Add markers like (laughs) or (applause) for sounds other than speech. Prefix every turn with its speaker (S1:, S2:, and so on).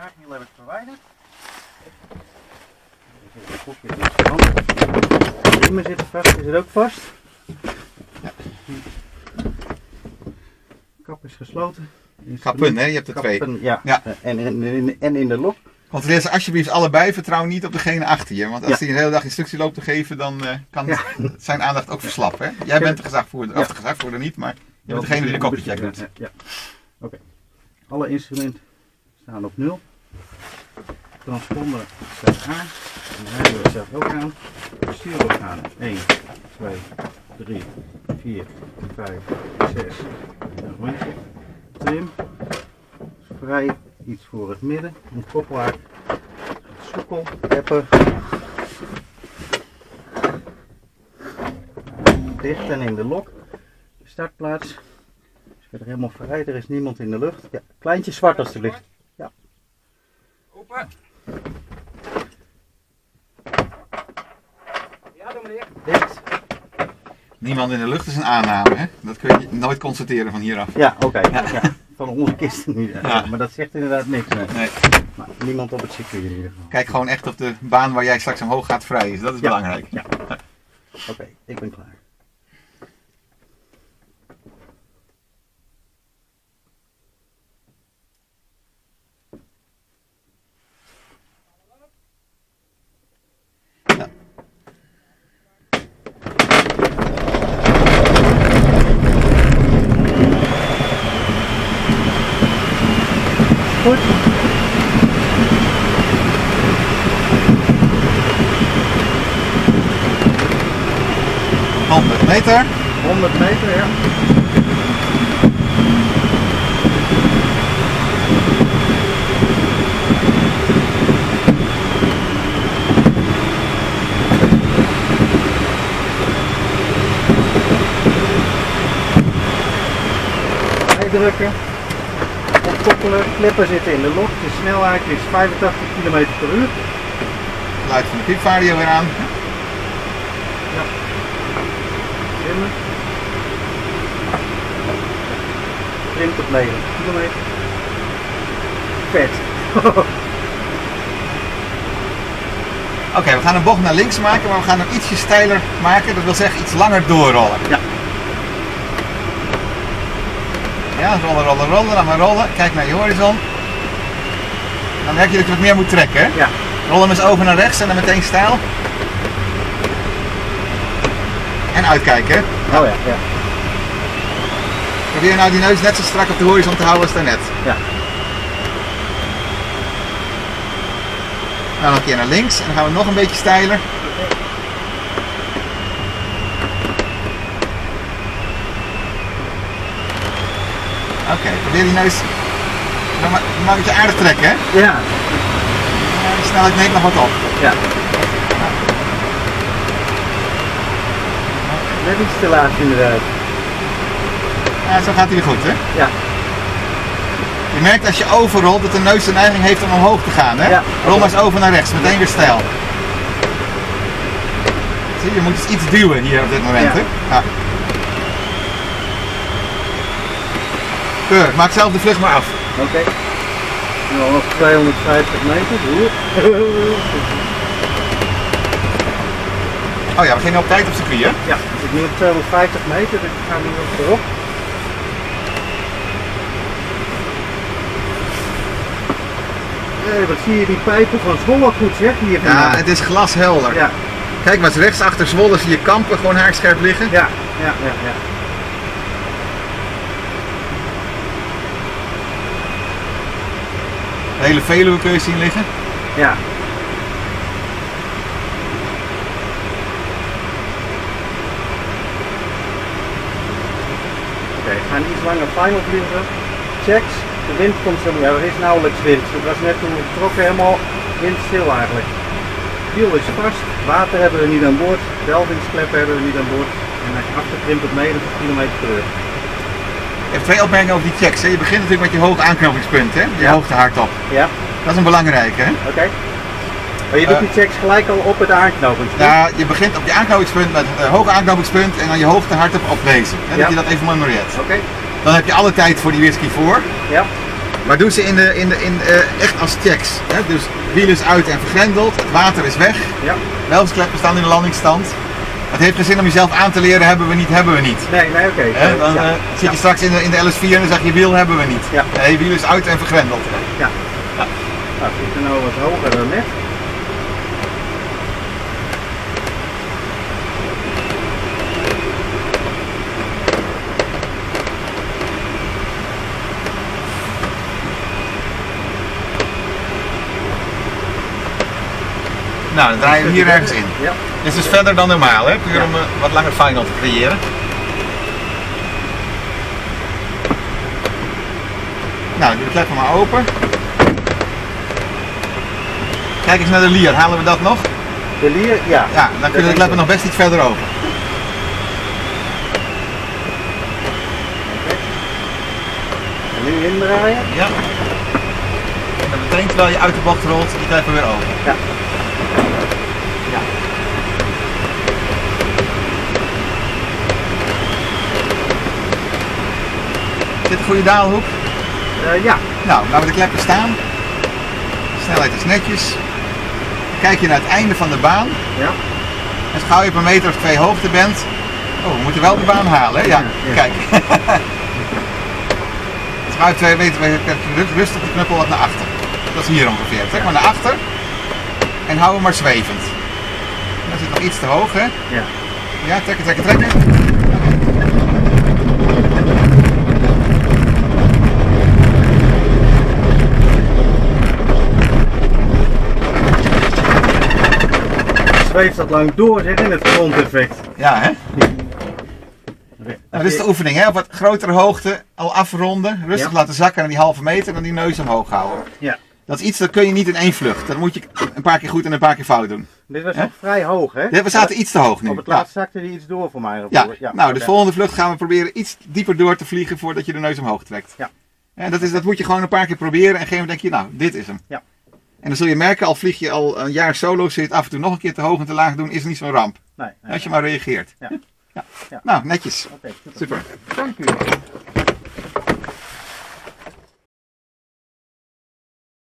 S1: draagwiel heb ik verwijderd. Een kopje in de zitten vast, die zit ook vast. Kap is gesloten.
S2: Kappen, hè? Je hebt er twee.
S1: Ja.
S2: Ja.
S1: En, in, in- en in de lok.
S2: Controleer ze alsjeblieft allebei. Vertrouw niet op degene achter je. Want als
S1: Ja.
S2: hij een hele dag instructie loopt te geven, dan eh, kan
S1: Ja.
S2: zijn aandacht ook verslappen. Hè? Jij bent de gezagvoerder.
S1: Ja.
S2: Of de gezagvoerder niet, maar je bent degene die de kopiecheck doet.
S1: Ja, ja. Oké. Alle instrumenten staan op nul. Transponder staat aan. En de radio staat ook aan. Stuurorganen 1, 2, 3, 4, 5, 6. Een rondje. Trim. Vrij. Iets voor het midden. Een koppelaar. Soekel. Pepper. Dicht en in de lok. Startplaats. Is verder helemaal vrij, er is niemand in de lucht. Ja, kleintje zwart alstublieft. Ja.
S3: Open. Ja, dan meneer.
S1: Dicht.
S2: Niemand in de lucht is een aanname. Hè? Dat kun je nooit constateren van hieraf.
S1: Ja, oké. Ja. Van onze kisten niet. Ja. Maar dat zegt inderdaad niks. Nee.
S2: Nee.
S1: Maar niemand op het circuit in ieder geval.
S2: Kijk gewoon echt of de baan waar jij straks omhoog gaat vrij is. Dat is belangrijk.
S1: Ja. Oké, ik ben klaar.
S2: 100 meter.
S1: 100 meter, ja. Drukken. Opkoppelen, klepper zitten in de lok. De snelheid is 85 km per uur.
S2: Luidt van de piepvaardio weer aan.
S1: Ja. 90 kilometer. Vet. (laughs)
S2: Oké, we gaan een bocht naar links maken, maar we gaan hem ietsje steiler maken. Dat wil zeggen iets langer doorrollen.
S1: Ja.
S2: Ja, rollen, rollen, rollen. Dan maar rollen. Kijk naar je horizon. Dan merk je dat je wat meer moet trekken. Hè?
S1: Ja.
S2: Rol hem eens over naar rechts en dan meteen stijl. En uitkijken.
S1: Oh ja, ja.
S2: Probeer nou die neus net zo strak op de horizon te houden als daarnet.
S1: Ja.
S2: Nou, een keer naar links en dan gaan we nog een beetje steiler. Oké, probeer die neus. Dan ma- mag ik je aardig trekken, hè?
S1: Ja.
S2: Ja, De snelheid neemt nog wat op.
S1: Ja. Net iets te laat inderdaad.
S2: Ja, zo gaat hij weer goed, hè?
S1: Ja.
S2: Je merkt als je overrolt dat de neus de neiging heeft om omhoog te gaan, hè?
S1: Ja.
S2: Rol maar eens over naar rechts, meteen weer stijl. Zie je, je moet dus iets duwen hier op dit moment,
S1: Ja.
S2: hè? Ja. Keur, maak zelf de vlucht maar af.
S1: Oké. Nou, nog 250 meter. (laughs)
S2: Oh ja, we gingen op tijd op circuit, hè?
S1: Ja, ik zit nu op 250 meter, dus ik ga nu nog voorop. Hé, wat zie je die pijpen van Zwolle goed zeg hier
S2: Ja, het is glashelder.
S1: Ja,
S2: Kijk maar rechts achter Zwolle zie je kampen gewoon haarscherp liggen.
S1: ja, ja, ja, ja.
S2: De hele Veluwe kun je zien liggen.
S1: ja. Oké, we gaan iets langer final vliegen. Checks, de wind komt zo, ja, er is nauwelijks wind. Het was net toen we vertrokken helemaal windstil eigenlijk. Wiel is vast, water hebben we niet aan boord, delvingsklep hebben we niet aan boord. En hij achterkrimpt op 90 km per uur.
S2: Je hebt twee opmerkingen over die checks. Hè? Je begint natuurlijk met je hoog aanknopingspunt, hè? Je
S1: Ja.
S2: hoogte hardop.
S1: Ja,
S2: Dat is een belangrijke, hè?
S1: oké. Maar je doet
S2: Eh.
S1: die checks gelijk al op het aanknopingspunt.
S2: Ja, je begint op je aanknopingspunt met een hoog aanknopingspunt en dan je hoogte hardop op deze. Hè?
S1: Ja.
S2: Dat je dat even memoreert.
S1: Oké,
S2: Dan heb je alle tijd voor die whisky voor.
S1: ja,
S2: Maar doe ze in de, in de, in, eh, echt als checks. Hè? Dus wiel is uit en vergrendeld, het water is weg.
S1: Ja.
S2: Welfskleppen staan in de landingsstand. Het heeft geen zin om jezelf aan te leren, hebben we niet, hebben we niet.
S1: Nee, nee, oké.
S2: Dan
S1: Ja.
S2: eh, zit je straks in de, in de LS4 en dan zeg je wiel hebben we niet.
S1: Ja.
S2: Nee, wiel is uit en vergrendeld.
S1: Nou, ik zit er nou wat hoger dan net.
S2: Nou, dan draaien we hier ergens in.
S1: Ja.
S2: Dit is dus verder dan normaal, hè? puur om eh, wat langer final te creëren. Nou, doe de kleppen maar open. Kijk eens naar de lier, halen we dat nog?
S1: De lier, ja.
S2: Ja, dan kunnen de kleppen nog best iets verder open.
S1: En nu indraaien.
S2: Ja. En meteen terwijl je uit de bocht rolt, die kleppen weer open.
S1: Ja.
S2: Ja. Goede daalhoek?
S1: Eh, ja.
S2: Nou, laten we de kleppen staan. Snelheid is netjes. Kijk je naar het einde van de baan.
S1: Ja.
S2: En gauw je op een meter of twee hoogte bent. Oh, we moeten wel de baan halen, hè? Ja,
S1: Ja,
S2: kijk. Als gauw je twee meter je rustig de knuppel wat naar achter. Dat is hier ongeveer. Trek maar naar achter. En hou hem maar zwevend. Dan zit nog iets te hoog, hè?
S1: Ja.
S2: Ja, trekken, trekken, trekken.
S1: Zweeft dat lang door, zeg in het grondeffect.
S2: Ja, hè? Dit is de oefening, hè? Op wat grotere hoogte al afronden. Rustig
S1: Ja.
S2: laten zakken naar die halve meter en dan die neus omhoog houden.
S1: Ja.
S2: Dat is iets dat kun je niet in één vlucht. Dat moet je een paar keer goed en een paar keer fout doen.
S1: Dit was nog vrij hoog, hè?
S2: Ja, we zaten iets te hoog nu.
S1: Op het
S2: Ja.
S1: laatst zakte die iets door voor mij.
S2: Ja, nou, de volgende vlucht gaan we proberen iets dieper door te vliegen voordat je de neus omhoog trekt.
S1: Ja.
S2: En dat, is, dat moet je gewoon een paar keer proberen en op een gegeven moment denk je, nou, dit is hem.
S1: Ja.
S2: En dan zul je merken, al vlieg je al een jaar solo, zul je het af en toe nog een keer te hoog en te laag doen, is het niet zo'n ramp.
S1: Nee, nee,
S2: Als je maar reageert.
S1: Ja.
S2: Ja. Nou, netjes. Super.
S1: Dank u.